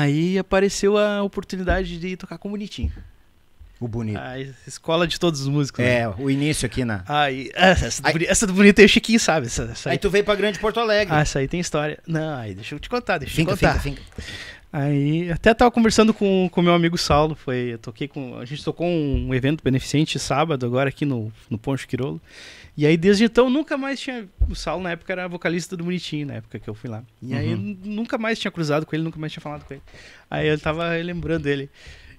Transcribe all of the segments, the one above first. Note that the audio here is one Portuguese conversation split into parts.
Aí apareceu a oportunidade de tocar com o Bonitinho. O bonito. A escola de todos os músicos. né? É, o início aqui na. Aí, essa, do Aí- Boni- essa do Bonito aí o Chiquinho sabe. Essa, essa aí, Aí tu veio pra Grande Porto Alegre. Ah, essa aí tem história. Não, aí deixa eu te contar, deixa eu te contar. finca, finca. Aí até tava conversando com o meu amigo Saulo, foi, eu toquei com, a gente tocou um evento beneficente sábado agora aqui no, no Poncho Quirolo. E aí desde então nunca mais tinha, o Saulo na época era vocalista do Bonitinho, na época que eu fui lá. E aí Uhum. nu- nunca mais tinha cruzado com ele, nunca mais tinha falado com ele. Aí eu tava lembrando ele.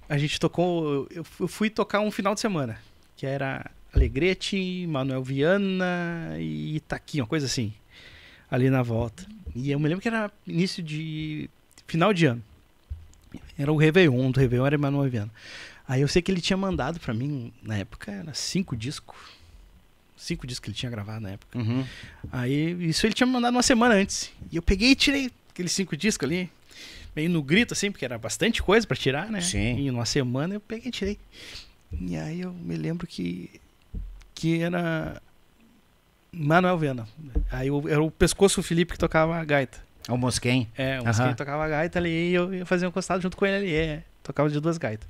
A gente tocou, eu fui tocar um final de semana, que era Alegrete, Manuel Viana e Itaqui, uma coisa assim, ali na volta. E eu me lembro que era início de final de ano. Era o Réveillon, do Réveillon era Emanuel Viana. Aí eu sei que ele tinha mandado pra mim, na época, era cinco discos. Cinco discos que ele tinha gravado na época. Uhum. Aí isso ele tinha mandado uma semana antes. E eu peguei e tirei aqueles cinco discos ali. Meio no grito, assim, porque era bastante coisa pra tirar, né? Sim. E numa semana eu peguei e tirei. E aí eu me lembro que. Que era. Manuel Viana. Aí eu- era o Pescoço Felipe que tocava a gaita. É o Mosquen. É, o Aham. Mosquinha tocava gaita ali e eu ia fazer um encostado junto com ele ali. É, tocava de duas gaitas.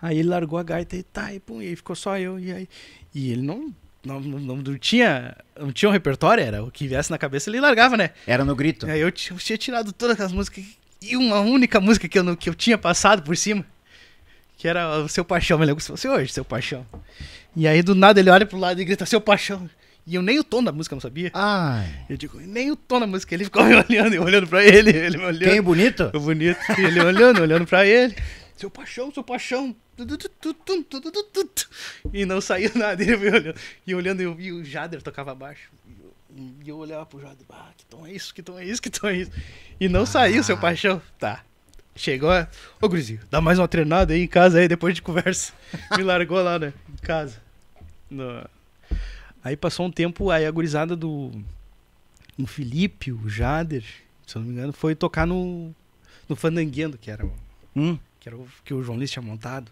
Aí ele largou a gaita e tá, e, pum, e aí ficou só eu. E, aí, e ele não, não, não, não tinha, não tinha um repertório, era o que viesse na cabeça ele largava, né? Era no grito. Aí eu, eu tinha tirado todas aquelas músicas e uma única música que eu, não- que eu tinha passado por cima, que era o Seu Paixão. Me lembro que fosse hoje, Seu Paixão. E aí do nada ele olha pro lado e grita Seu Paixão. E eu nem o tom da música não sabia. Ai. Eu digo, nem o tom da música. Ele ficou me olhando, eu olhando pra ele, ele me olhando. Quem é bonito? O bonito. Ele olhando, olhando pra ele. Seu paixão, seu paixão. E não saiu nada. Ele me olhando. E olhando, eu vi o Jader tocava baixo. E eu, eu olhava pro Jader. Ah, que tom é isso? Que tom é isso? Que tom é isso? E não saiu, seu paixão. Tá. Chegou. Ô, Gurizinho, dá mais uma treinada aí em casa aí, depois de conversa. Me largou lá, né? Em casa. No- Aí passou um tempo, aí a gurizada do... O Felipe, o Jader, se eu não me engano, foi tocar no... No Fandanguendo, que era, o- Hum, que era o que o João Luiz tinha montado.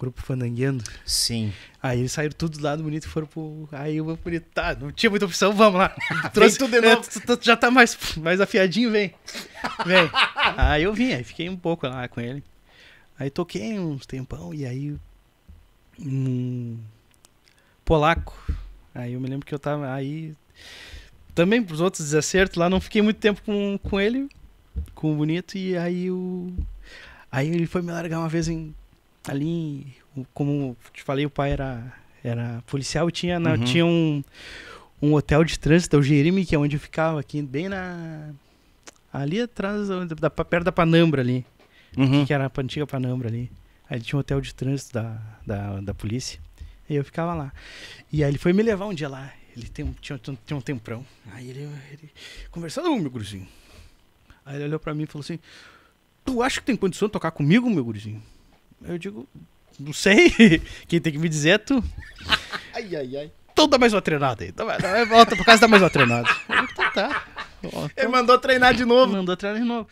Grupo Fandanguendo. sim. Aí eles saíram tudo lá do bonito e foram pro. Aí o bonito, tá, não tinha muita opção, vamos lá. tudo de novo. Já tá mais, mais afiadinho, vem. Vem. aí eu vim, aí fiquei um pouco lá com ele. Aí toquei uns tempão e aí. Um polaco. Aí eu me lembro que eu tava aí. Também pros outros desacertos lá, não fiquei muito tempo com, com ele, com o bonito, e aí o. Aí ele foi me largar uma vez em, ali, como te falei, o pai era, era policial tinha, na- Uhum. tinha um, um hotel de trânsito, o Jerime, que é onde eu ficava, aqui bem na. Ali atrás, da- perto da Panambra ali, Uhum. que era a antiga Panambra ali. Aí tinha um hotel de trânsito da, da, da polícia. E eu ficava lá. E aí ele foi me levar um dia lá. Ele tem, um- tinha, tinha um temprão. Aí ele, ele conversando, ô meu gurizinho. Aí ele olhou pra mim e falou assim: Tu acha que tem condição de tocar comigo, meu gurizinho? Eu digo, não sei. Quem tem que me dizer é tu. Ai, ai, ai. Então dá mais uma treinada aí. Então vai, vai, volta pra casa e dá mais uma treinada. Eu Então tá. Ó, Ele mandou treinar de novo. mandou treinar de novo.